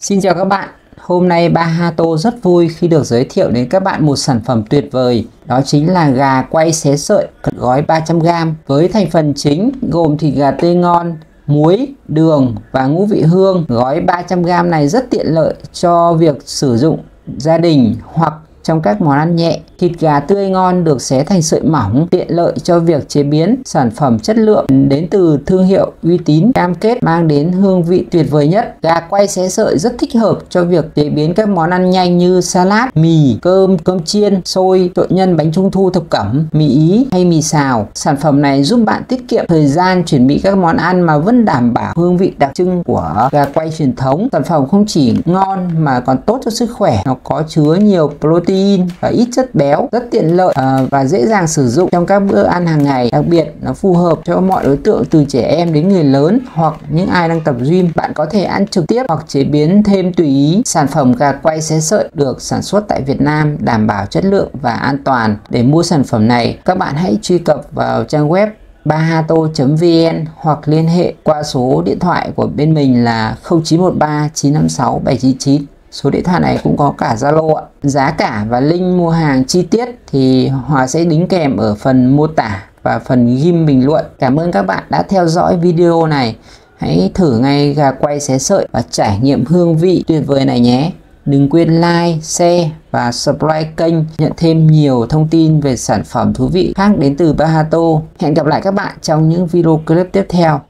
Xin chào các bạn, hôm nay Bahato rất vui khi được giới thiệu đến các bạn một sản phẩm tuyệt vời. Đó chính là gà quay xé sợi gói 300g Với thành phần chính gồm thịt gà tươi ngon, muối, đường và ngũ vị hương. Gói 300g này rất tiện lợi cho việc sử dụng gia đình hoặc trong các món ăn nhẹ. Thịt gà tươi ngon được xé thành sợi mỏng, tiện lợi cho việc chế biến sản phẩm chất lượng đến từ thương hiệu uy tín cam kết mang đến hương vị tuyệt vời nhất. Gà quay xé sợi rất thích hợp cho việc chế biến các món ăn nhanh như salad, mì, cơm, cơm chiên, xôi, trộn nhân bánh trung thu thập cẩm, mì ý hay mì xào. Sản phẩm này giúp bạn tiết kiệm thời gian chuẩn bị các món ăn mà vẫn đảm bảo hương vị đặc trưng của gà quay truyền thống. Sản phẩm không chỉ ngon mà còn tốt cho sức khỏe. Nó có chứa nhiều protein protein và ít chất béo, rất tiện lợi à, và dễ dàng sử dụng trong các bữa ăn hàng ngày. Đặc biệt, nó phù hợp cho mọi đối tượng, từ trẻ em đến người lớn hoặc những ai đang tập gym. Bạn có thể ăn trực tiếp hoặc chế biến thêm tùy ý. Sản phẩm gà quay xé sợi được sản xuất tại Việt Nam, đảm bảo chất lượng và an toàn. Để mua sản phẩm này, các bạn hãy truy cập vào trang web bahato.vn hoặc liên hệ qua số điện thoại của bên mình là 0913 956 799 Số điện thoại này cũng có cả Zalo ạ. Giá cả và link mua hàng chi tiết thì Hòa sẽ đính kèm ở phần mô tả và phần ghim bình luận. Cảm ơn các bạn đã theo dõi video này. Hãy thử ngay gà quay xé sợi và trải nghiệm hương vị tuyệt vời này nhé. Đừng quên like, share và subscribe kênh nhận thêm nhiều thông tin về sản phẩm thú vị khác đến từ Bahato. Hẹn gặp lại các bạn trong những video clip tiếp theo.